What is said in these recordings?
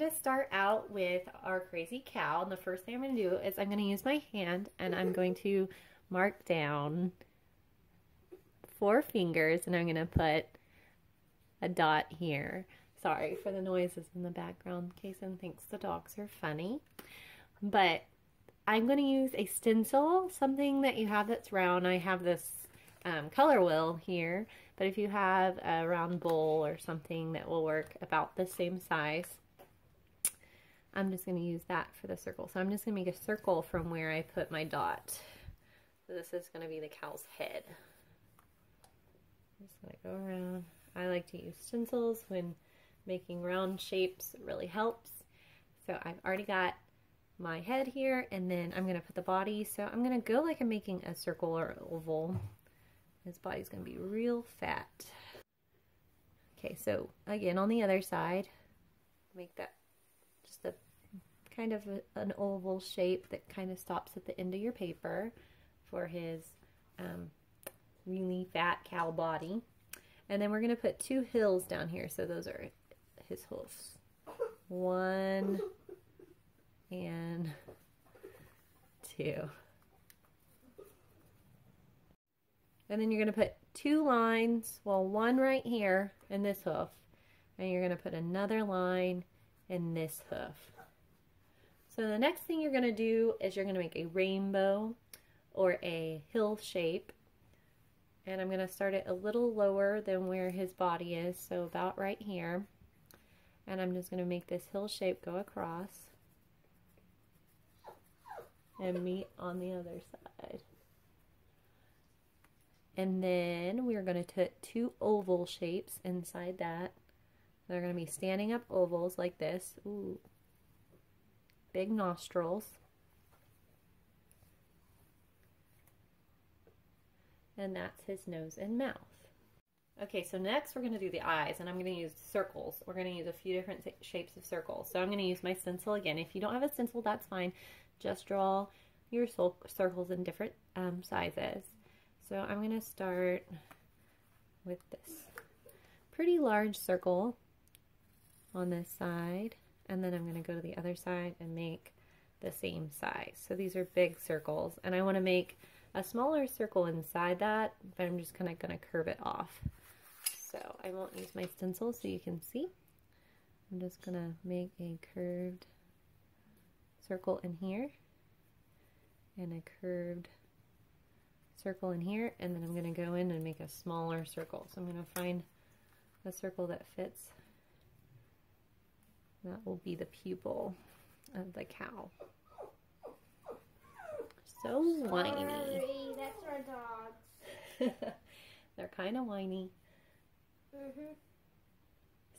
to start out with our crazy cow. And the first thing I'm going to do is I'm going to use my hand and I'm going to mark down four fingers and I'm going to put a dot here. Sorry for the noises in the background. Kason thinks the dogs are funny. But I'm going to use a stencil, something that you have that's round. I have this um, color wheel here, but if you have a round bowl or something that will work about the same size, I'm just going to use that for the circle. So I'm just going to make a circle from where I put my dot. So this is going to be the cow's head. I'm just going to go around. I like to use stencils when making round shapes. It really helps. So I've already got my head here and then I'm going to put the body. So I'm going to go like I'm making a circle or oval. His body's going to be real fat. Okay, so again on the other side, make that just a kind of a, an oval shape that kind of stops at the end of your paper for his um, really fat cow body. And then we're going to put two hills down here. So those are his hoofs. One and two. And then you're going to put two lines, well, one right here in this hoof, and you're going to put another line in this hoof. So the next thing you're going to do is you're going to make a rainbow or a hill shape. And I'm going to start it a little lower than where his body is, so about right here. And I'm just going to make this hill shape go across and meet on the other side. And then we're going to put two oval shapes inside that. They're going to be standing up ovals like this. Ooh. Big nostrils. And that's his nose and mouth. Okay, so next we're going to do the eyes, and I'm going to use circles. We're going to use a few different shapes of circles. So I'm going to use my stencil again. If you don't have a stencil, that's fine. Just draw your circles in different um, sizes. So I'm going to start with this pretty large circle on this side and then I'm going to go to the other side and make the same size. So these are big circles and I want to make a smaller circle inside that but I'm just kind of going to curve it off. So I won't use my stencil so you can see. I'm just going to make a curved circle in here and a curved circle in here and then I'm going to go in and make a smaller circle. So I'm going to find a circle that fits. That will be the pupil of the cow. So whiny. Sorry, that's our dogs. They're kind of whiny. Mm -hmm.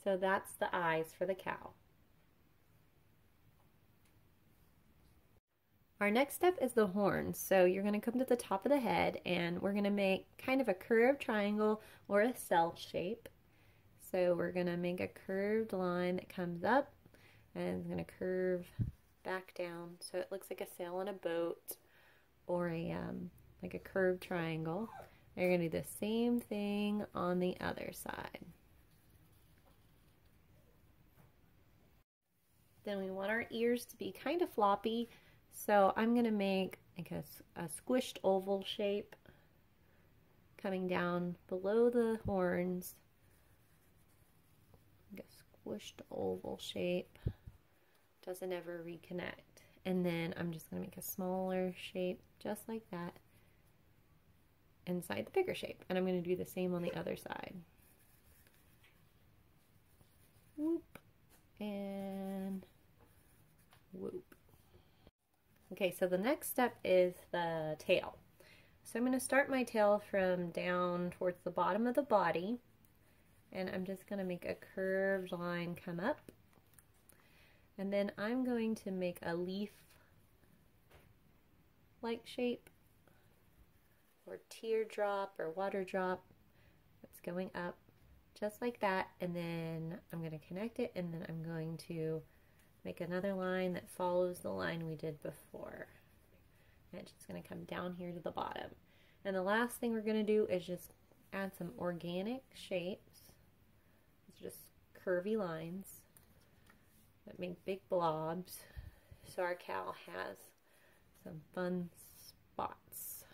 So that's the eyes for the cow. Our next step is the horns. So you're going to come to the top of the head and we're going to make kind of a curved triangle or a cell shape. So we're going to make a curved line that comes up and it's going to curve back down so it looks like a sail on a boat or a um, like a curved triangle. And you're going to do the same thing on the other side. Then we want our ears to be kind of floppy so I'm going to make like a, a squished oval shape coming down below the horns. Like a squished oval shape. Doesn't ever reconnect. And then I'm just going to make a smaller shape just like that inside the bigger shape. And I'm going to do the same on the other side. Okay, so the next step is the tail. So I'm going to start my tail from down towards the bottom of the body. And I'm just going to make a curved line come up. And then I'm going to make a leaf-like shape or teardrop or water drop that's going up just like that. And then I'm going to connect it and then I'm going to make another line that follows the line we did before. And it's just going to come down here to the bottom. And the last thing we're going to do is just add some organic shapes. It's just curvy lines that make big blobs. So our cow has some fun spots.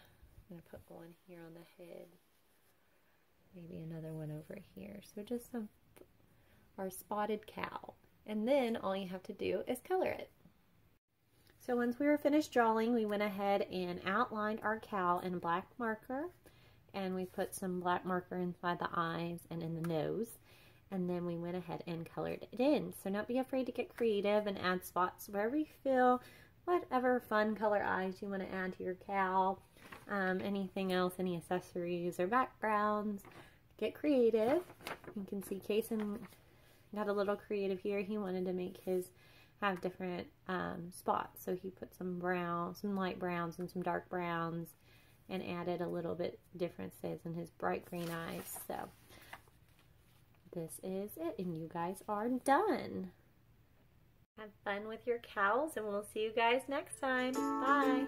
I'm going to put one here on the head. Maybe another one over here. So just some our spotted cow. And then all you have to do is color it. So once we were finished drawing, we went ahead and outlined our cow in black marker. And we put some black marker inside the eyes and in the nose. And then we went ahead and colored it in. So don't be afraid to get creative and add spots wherever you feel. Whatever fun color eyes you want to add to your cow. Um, anything else, any accessories or backgrounds. Get creative. You can see Kason got a little creative here. He wanted to make his have different um, spots. So he put some brown, some light browns and some dark browns and added a little bit differences in his bright green eyes. So this is it and you guys are done. Have fun with your cows and we'll see you guys next time. Bye.